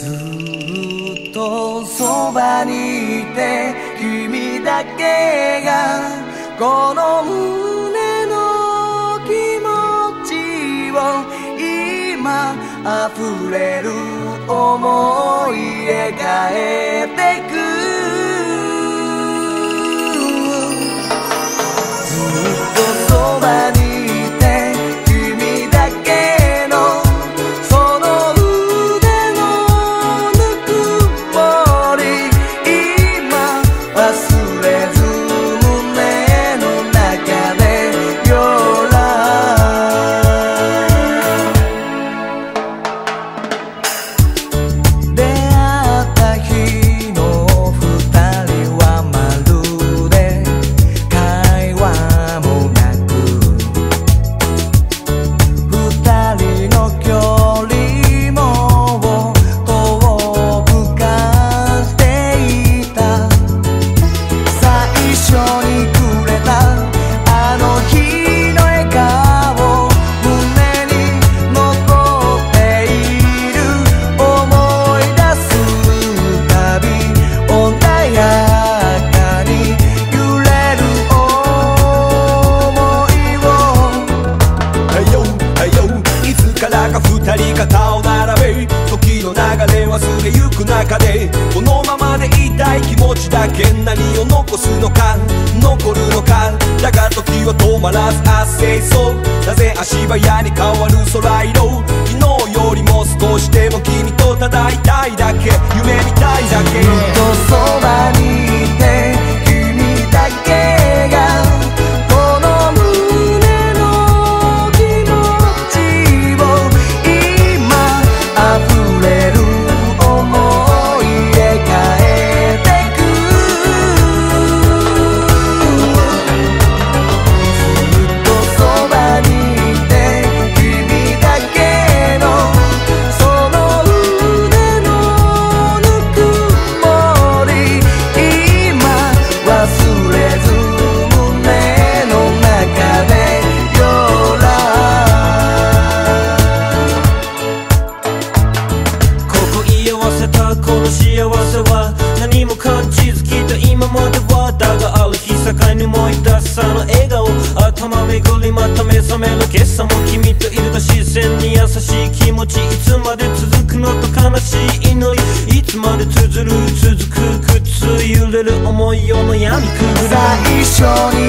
ずっとそばにいて君だけがこの胸の気持ちを今溢れる思い描いて忘れゆく中でこのままでいたい気持ちだけ何を残すのか残るのかだが時は止まらず焦いそうなぜ足早に変わる空色昨日よりも少しでも君とただめる今朝も君といると自然に優しい気持ちいつまで続くのと悲しい祈りいつまで綴る続く靴揺れる思いをの闇くぐる最初に